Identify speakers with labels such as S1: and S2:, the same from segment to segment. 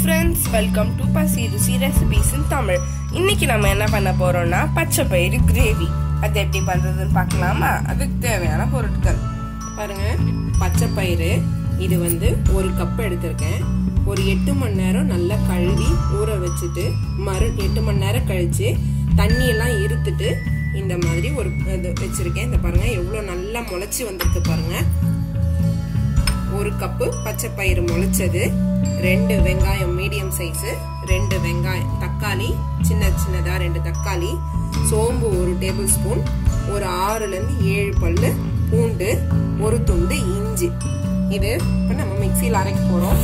S1: Friends welcome to பசி ருசி recipes இன் தமிழ் இன்னைக்கு நம்ம என்ன பண்ண போறோம்னா பச்சை பயிறு கிரேவி அது எப்படி பண்றதுன்னு பார்க்கலாமா? அதுக்கு தேவையான பொருட்கள்.
S2: பாருங்க. பச்சை பயிறு. இது வந்து ஒரு கப் எடுத்திருக்கேன். ஒரு எட்டு மணி நேரம் நல்லா கழுவி ஊற வச்சுட்டு மறு எட்டு மணி நேரம் கழிச்சு தண்ணியெல்லாம் இருத்துட்டு இந்த மாதிரி ஒரு இது வச்சிருக்கேன். இந்த பாருங்க எவ்வளோ நல்லா முளைச்சி வந்திருக்கு பாருங்க. ஒரு கப்பு பச்சை பயிறு முளைச்சது. ரெண்டு வெங்காயம் மீடியம் சைஸு ரெண்டு வெங்காயம் தக்காளி சின்ன சின்னதாக ரெண்டு தக்காளி சோம்பு ஒரு டேபிள் ஸ்பூன் ஒரு ஆறுலேருந்து ஏழு பல்லு பூண்டு ஒரு துண்டு இஞ்சி. இது இப்போ நம்ம மிக்சியில் அரைக்க போகிறோம்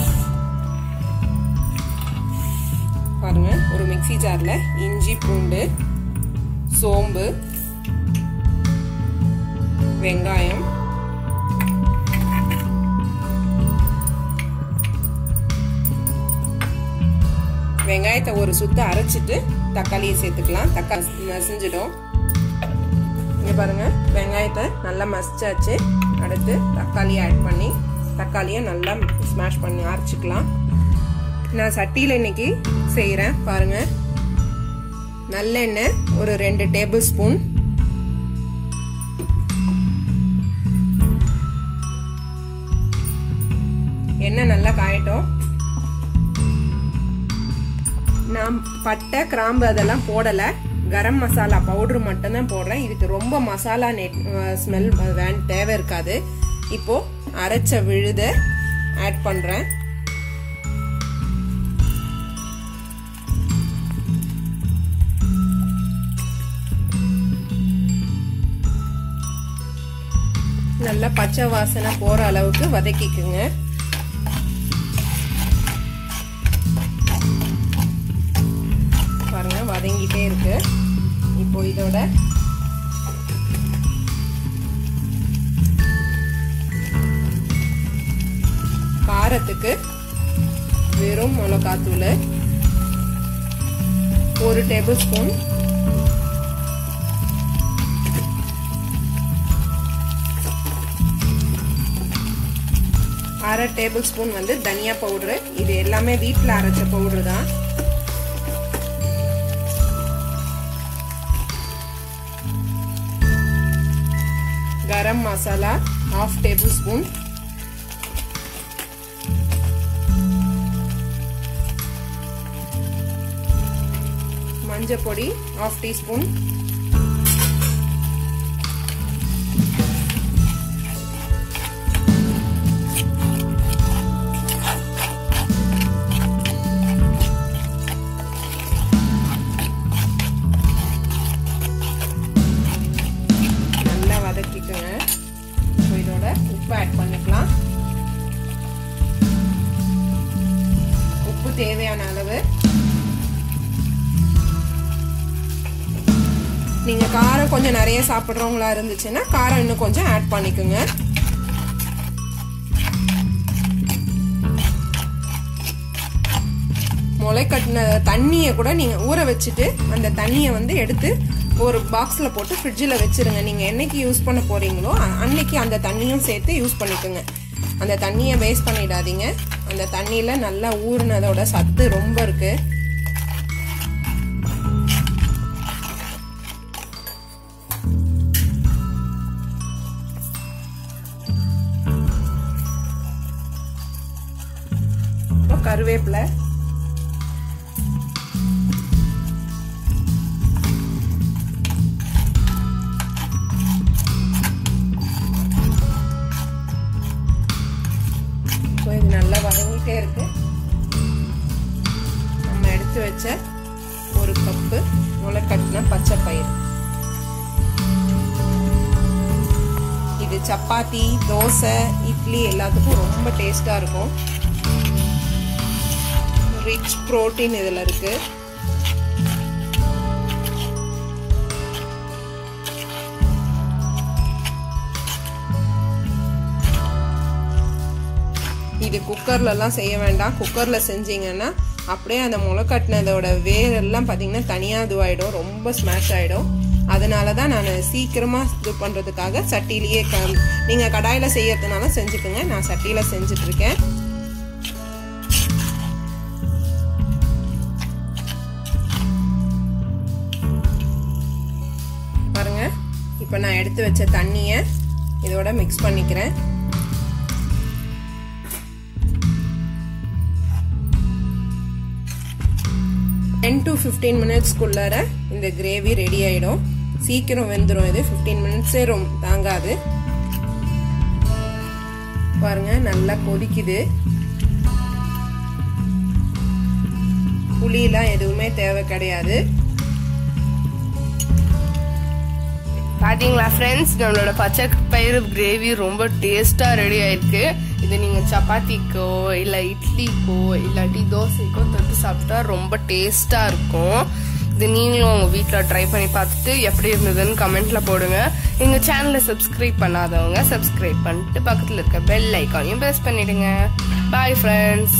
S2: பாருங்க ஒரு மிக்சி ஜாரில் இஞ்சி பூண்டு சோம்பு வெங்காயம் வெங்காயத்தை ஒரு சுத்து அரைச்சிட்டு தக்காளியை சேர்த்துக்கலாம். தக்காளி மசிஞ்சிடும். இங்கே பாருங்க வெங்காயத்தை நல்லா மசிச்சாச்சு. அடுத்து தக்காளியை ஆட் பண்ணி தக்காளியை நல்லா ஸ்மாஷ் பண்ணி அரைச்சிக்கலாம். நான் சட்டியில் இன்னைக்கு செய்கிறேன் பாருங்க. நல்லெண்ணெய் ஒரு ரெண்டு டேபிள் ஸ்பூன் எண்ணெய் நல்லா காயட்டும். நான் பட்டை கிராம்பு அதெல்லாம் போடலை. கரம் மசாலா பவுட்ரு மட்டும்தான் போடுறேன். இதுக்கு ரொம்ப மசாலா நெட் ஸ்மெல் வேன் தேவை இருக்காது. இப்போ அரைச்ச விழுத ஆட் பண்ணுறேன் நல்லா பச்சை வாசனை போகிற அளவுக்கு வதக்கிக்குங்க. இப்போ இதோட காரத்துக்கு வெறும் மிளகாத்தூள் ஒரு டேபிள் ஸ்பூன் அரை டேபிள் ஸ்பூன் வந்து தனியா பவுடரு இது எல்லாமே வீட்டில் அரைச்ச பவுடரு தான் garam masala half table spoon மஞ்சள் பொடி ஹாஃப் டீஸ்பூன் தேவையான அளவு. நீங்க காரம் கொஞ்சம் நிறைய சாப்பிட்றவங்களா இருந்துச்சுன்னா காரம் இன்னும் கொஞ்சம் ஆட் பண்ணிக்கோங்க. முளை கட்டின தண்ணியை கூட நீங்கள் ஊற வச்சுட்டு அந்த தண்ணியை வந்து எடுத்து ஒரு பாக்ஸில் போட்டு ஃப்ரிட்ஜில் வச்சுருங்க. நீங்கள் என்னைக்கு யூஸ் பண்ண போகிறீங்களோ அன்னைக்கு அந்த தண்ணியும் சேர்த்து யூஸ் பண்ணிக்கோங்க. அந்த தண்ணியை வேஸ்ட் பண்ணிடாதீங்க. அந்த தண்ணியில் நல்லா ஊறினதோட சத்து ரொம்ப இருக்குது கருவேப்பிலை. வச்ச ஒரு கப்பு முளைக்கட்டின பச்சை பயிர் இது சப்பாத்தி தோசை இட்லி எல்லாத்துக்கும் ரொம்ப டேஸ்ட்டாக இருக்கும். ரிச் ப்ரோட்டீன் இதில் இருக்கு. இது குக்கர்லலாம் செய்ய வேண்டாம். குக்கரில் செஞ்சீங்கன்னா அப்படியே அந்த முளை கட்டினதோட வேரெல்லாம் பார்த்தீங்கன்னா தனியாக இதுவாகிடும் ரொம்ப ஸ்மாஷ் ஆகிடும் அதனால தான் நான் சீக்கிரமாக இது பண்ணுறதுக்காக சட்டியிலேயே க நீங்கள் கடாயில் செய்யறதுனால செஞ்சுக்கோங்க. நான் சட்டியில் செஞ்சிட்ருக்கேன். பாருங்கள் இப்போ நான் எடுத்து வச்ச தண்ணியை இதோட மிக்ஸ் பண்ணிக்கிறேன். டு ஃபிஃப்டீன் மினிட்ஸ்க்குள்ளார இந்த கிரேவி ரெடி ஆகிடும் சீக்கிரம் வெந்துடும் இது. ஃபிஃப்டீன் மினிட்ஸே ரொம்ப தாங்காது. பாருங்க நல்லா கொதிக்குது. புளியெலாம் எதுவுமே தேவை கிடையாது.
S1: பார்த்தீங்களா ஃப்ரெண்ட்ஸ் நம்மளோட பச்சை பயிறு கிரேவி ரொம்ப டேஸ்ட்டாக ரெடி ஆயிருக்கு. இது நீங்கள் சப்பாத்திக்கோ இல்லை இட்லிக்கோ இல்லாட்டி தோசைக்கோ தொட்டு சாப்பிட்டா ரொம்ப டேஸ்ட்டாக இருக்கும். இது நீங்களும் உங்கள் வீட்டில் ட்ரை பண்ணி பார்த்துட்டு எப்படி இருந்ததுன்னு கமெண்ட்டில் போடுங்க. எங்கள் சேனலை சப்ஸ்கிரைப் பண்ணாதவங்க சப்ஸ்கிரைப் பண்ணிட்டு பக்கத்தில் இருக்க பெல் ஐக்கானையும் ப்ரெஸ் பண்ணிவிடுங்க பாய் ஃப்ரெண்ட்ஸ்